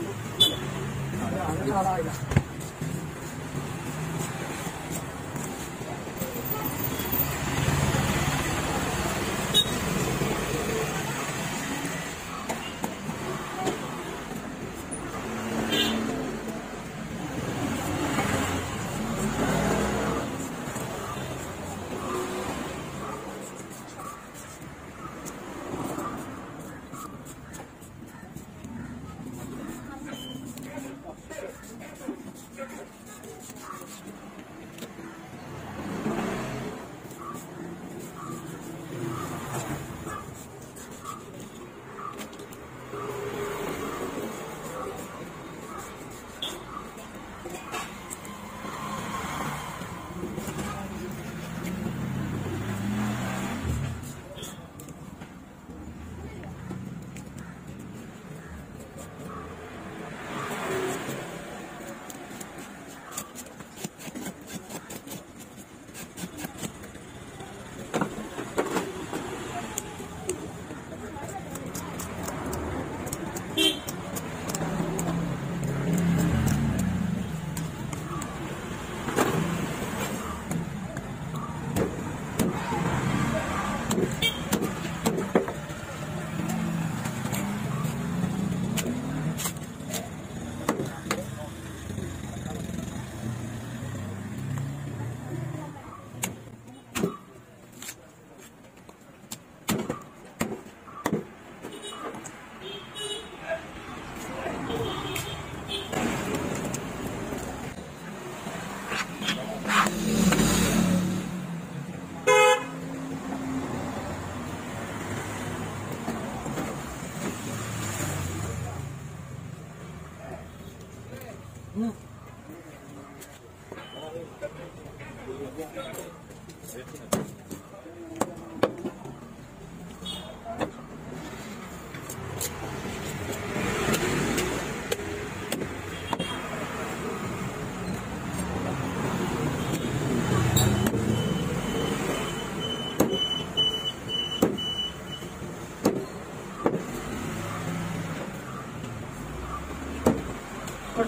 慢点你好你好好一个 Mm.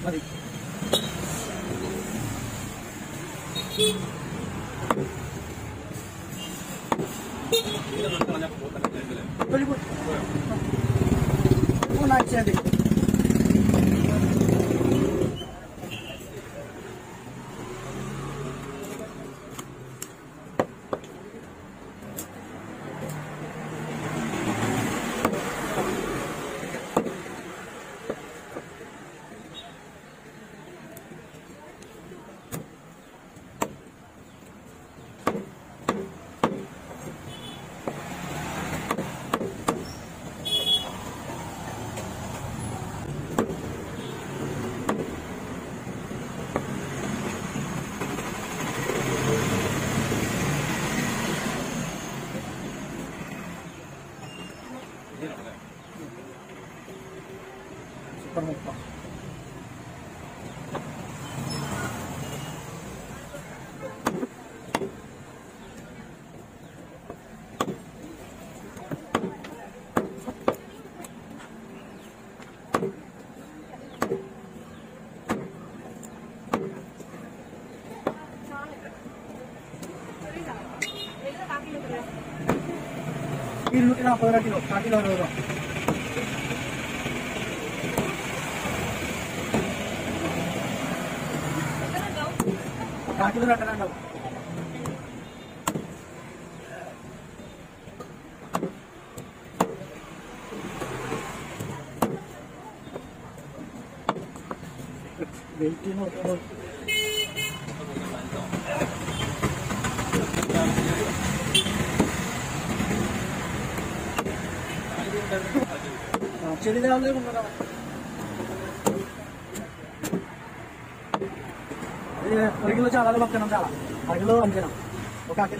Ini kan kalau Super muka. তিল না পনেরো কিলো ষাট কিলো হবে ষাট কিলো রাখা না వెయిటింగ్ అవుతుంది ചെടി രാവിലെ കൊണ്ടുവരാം ഇത് ഒരു കിലോ ചാള വെക്കണം ചാള അര കിലോ അഞ്ചണം ഒക്കെ ആക്കി